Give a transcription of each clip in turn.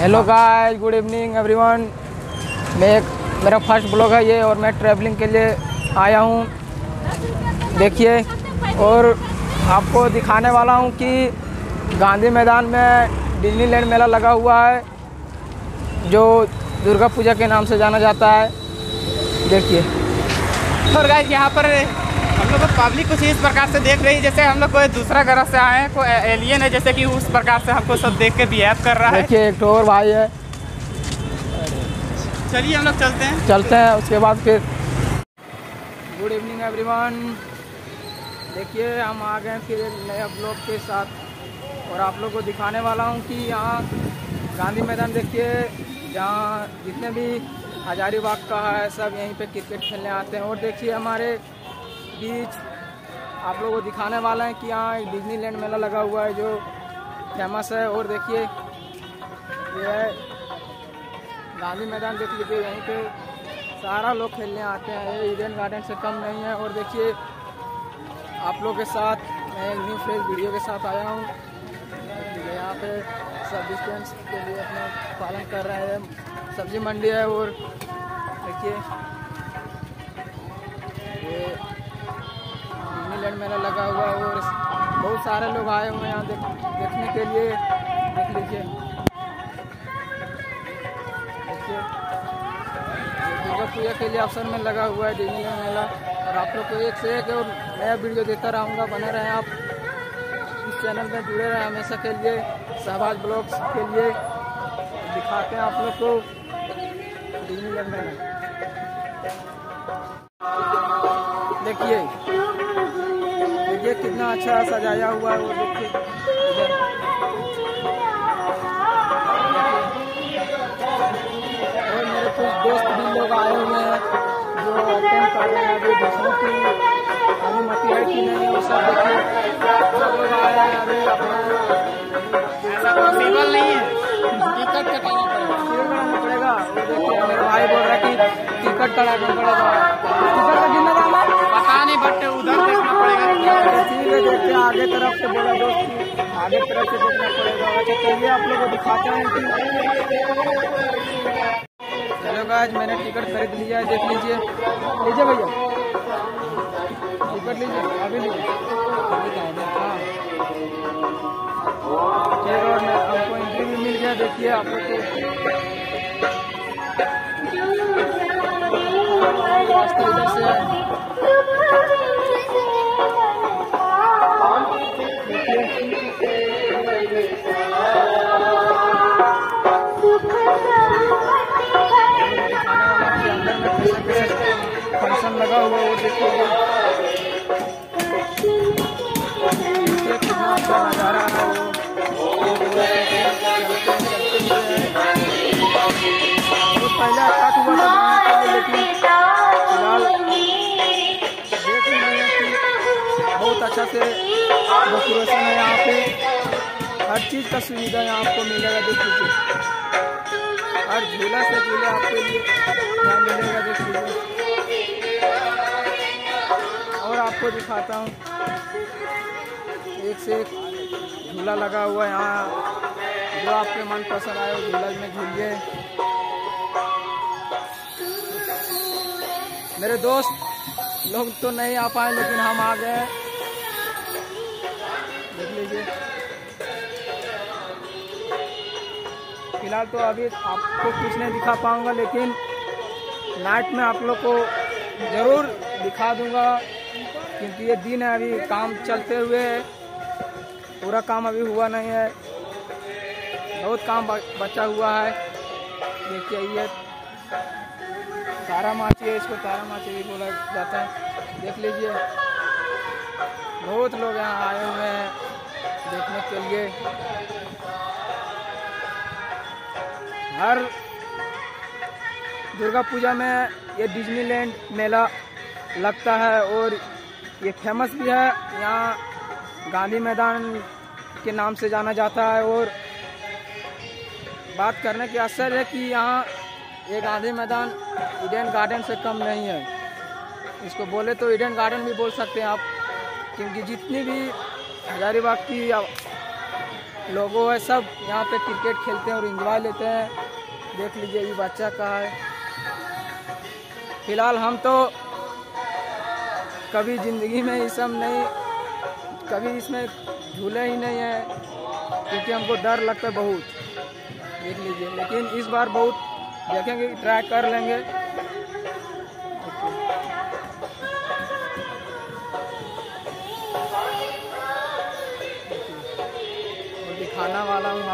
Hello guys good evening everyone मैं मेरा first blog है ये और मैं ट्रैवलिंग के लिए आया हूँ। देखिए, और आपको दिखाने वाला हूँ कि गांधी मैदान में डिज्नीलैंड मेला लगा हुआ है, जो दुर्गा पूजा के नाम से जाना जाता है। देखिए। और गाइस यहाँ पर हम लोग को पब्लिक कुछ इस प्रकार से देख रही है जैसे हम लोग कोई दूसरा ग्रह से आए हैं कोई एलियन है जैसे कि उस प्रकार से हमको सब देख के बिहेव कर रहा है। देखिए एक और भाई है। चलिए हम लोग चलते हैं। चलते हैं उसके बाद फिर। गुड इवनिंग एवरीवन देखिए हम आ गए फिर एक नया ब्लॉग के साथ। और आप लोग को दिखाने वाला हूँ कि यहाँ गांधी मैदान देखिए जहाँ जितने भी हजारीबाग का है सब यहीं पे क्रिकेट खेलने आते हैं। और देखिए हमारे बीच आप लोगों को दिखाने वाला है कि यहाँ डिज्नीलैंड मेला लगा हुआ है जो फ़ेमस है। और देखिए, ये गांधी मैदान देख लीजिए यहीं पे सारा लोग खेलने आते हैं। ये ईडन गार्डन से कम नहीं है। और देखिए, आप लोग के साथ मैं एक न्यू फ्रेश वीडियो के साथ आया हूँ। यहाँ पे सब डिस्टेंस के लिए अपना पालन कर रहे हैं। सब्ज़ी मंडी है और देखिए, ये डिज्नीलैंड मेला लगा हुआ है और बहुत सारे लोग आए हुए हैं यहाँ देख, देखने के लिए। देख लीजिए। दुर्गा पूजा के लिए अवसर में लगा हुआ है डिज्नीलैंड मेला। और आप लोग को एक से एक और नया वीडियो देता रहूँगा। बने रहें आप इस चैनल में जुड़े रहें हमेशा के लिए। सहबाज ब्लॉग्स के लिए। दिखाते हैं आप लोग को डिज्नीलैंड मेला। देखिए। कितना अच्छा सजाया हुआ है वो देखिए और मेरे कुछ दोस्त भी लोग आए हुए हैं जो अटेंड कर रहे हैं अभी की अनुमति है कि नहीं वो सब देखिए सब लोग आए हैं अभी अपना ऐसा पॉसिबल नहीं है। टिकट कटाना पड़ेगा। टिकट कराना पड़ेगा? वो देखिए मेरे भाई बोल रहा है कि टिकट कराना पड़ेगा। पड़ेगा देखते हैं आगे तरफ़ से बोला दोस्त आगे तरफ़ से देखना पड़ेगा। अच्छा चलिए आप लोगों को दिखाते हैं चलो गाज मैंने टिकट खरीद लिया है देख लीजिए। लीजिए भैया। टिकट लीजिए अभी लीजिए। हाँ। ठीक है और मैं हमको एंट्री भी मिल गया देखिए आप लोग को। रास्ता इधर से। डेकोरेशन है यहाँ पे। हर चीज़ का सुविधा यहाँ आपको मिलेगा, देख लीजिए। हर झूला से झूला आपके लिए मिलेगा, देख लीजिए। और आपको दिखाता हूँ। एक से एक झूला लगा हुआ है यहाँ। जो आपके मन पसंद आए झूला में झूलिए मेरे दोस्त, लोग तो नहीं आ पाए, लेकिन हम आ गए। देख लीजिए। फ़िलहाल तो अभी आपको कुछ नहीं दिखा पाऊँगा, लेकिन नाइट में आप लोग को ज़रूर दिखा दूँगा, क्योंकि ये दिन है, अभी काम चलते हुए है। पूरा काम अभी हुआ नहीं है। बहुत काम बचा हुआ है। देखिए ये तारा माची है इसको तारा माची भी बोला जाता है। देख लीजिए। बहुत लोग यहाँ आए हुए हैं। देखने के लिए। हर दुर्गा पूजा में ये डिज्नीलैंड मेला लगता है और ये फ़ेमस भी है। यहाँ गांधी मैदान के नाम से जाना जाता है और बात करने की असर है कि यहाँ ये गांधी मैदान ईडन गार्डन से कम नहीं है। इसको बोले तो ईडन गार्डन भी बोल सकते हैं आप, क्योंकि जितनी भी हजारीबाग की लोगों है सब। यहाँ पे क्रिकेट खेलते हैं और इंजॉय लेते हैं। देख लीजिए ये बच्चा का है। फ़िलहाल हम तो कभी ज़िंदगी में ये सब नहीं, कभी इसमें झूले ही नहीं है, क्योंकि हमको डर लगता है बहुत। देख लीजिए, लेकिन इस बार बहुत देखेंगे ट्राई कर लेंगे।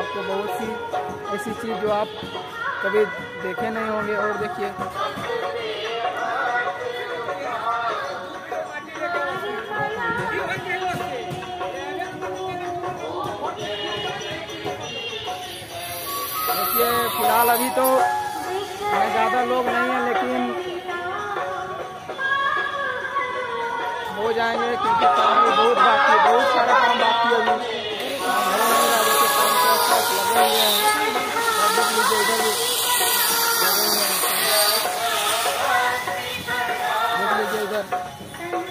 आपको बहुत सी ऐसी चीज़ जो आप कभी देखे नहीं होंगे। और देखिए। देखिए, फ़िलहाल अभी तो ज़्यादा लोग नहीं हैं, लेकिन हो जाएँगे, क्योंकि काम बहुत बाकी बहुत सारा काम बाकी है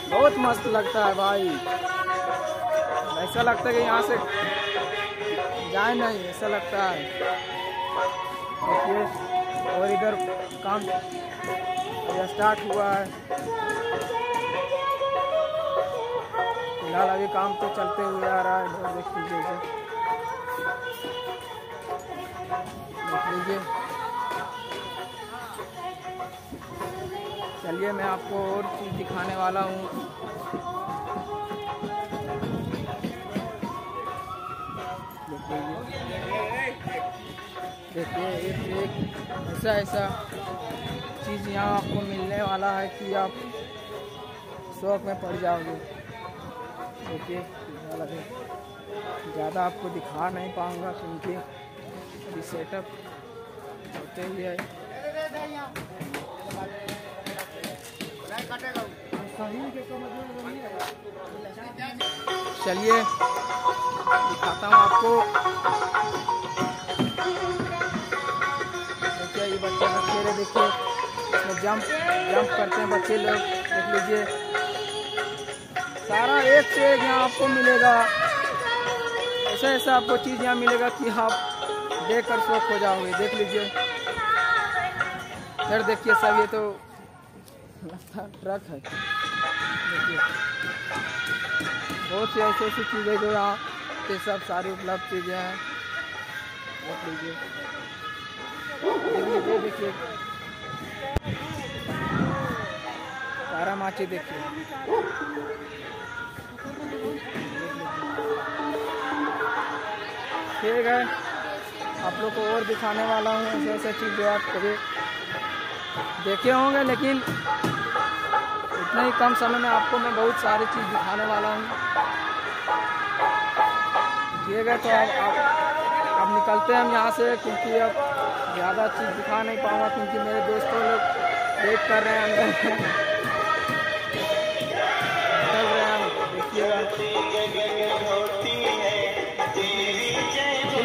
बहुत मस्त लगता है भाई। ऐसा लगता है कि यहाँ से जाए नहीं, ऐसा लगता है। देखिए, और इधर काम स्टार्ट हुआ है। फ़िलहाल अभी काम तो चलते हुए आ रहा है, इधर चलिए, मैं आपको और चीज़ दिखाने वाला हूँ। देखिए, एक एक ऐसा ऐसा चीज़ यहाँ आपको मिलने वाला है कि आप शौक में पड़ जाओगे। देखिए ज़्यादा आपको दिखा नहीं पाऊँगा क्योंकि अभी सेटअप होते ही है। चलिए, दिखाता हूँ आपको। देखिए, ये बच्चे का खेल है, देखिए। इसमें जंप जंप करते हैं बच्चे लोग, देख लीजिए। सारा एक से एक यहाँ आपको मिलेगा। ऐसा ऐसा आपको चीज़ यहाँ मिलेगा कि आप देख कर शौक हो जाओगे, देख लीजिए। फिर देखिए सब ये तो ट्रक है। बहुत सी ऐसी ऐसी चीज़ें जो यहाँ पे सब सारी उपलब्ध चीज़ें हैं। देख लीजिए। देखिए देखिए। तारा माची, देखिए। ठीक है। आप लोग को और दिखाने वाला हूँ, ऐसे ऐसे चीज़ जो आप कभी देखे होंगे, लेकिन इतने ही कम समय में आपको मैं बहुत सारी चीज़ दिखाने वाला हूँ। ठीक गए तो अब आप अब निकलते हैं हम यहाँ से, क्योंकि अब ज़्यादा चीज़ दिखा नहीं पाऊँगा, क्योंकि मेरे दोस्तों लोग वेट कर रहे हैं अंदर।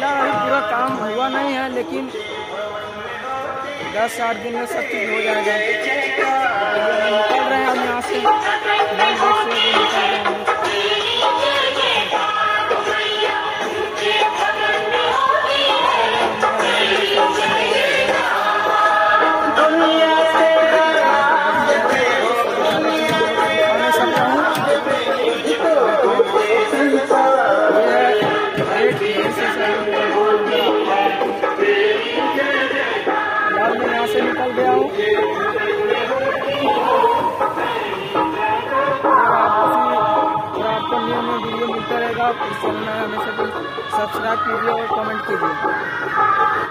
फ़िलहाल अभी पूरा काम हुआ नहीं है, लेकिन दस आठ दिन में सब चीज़ हो जाएगा। निकल रहे हैं, हम यहाँ से निकल रहे हैं वीडियो मिलता रहेगा। इस चैनल में हमेशा सब्सक्राइब कीजिए और कमेंट कीजिए।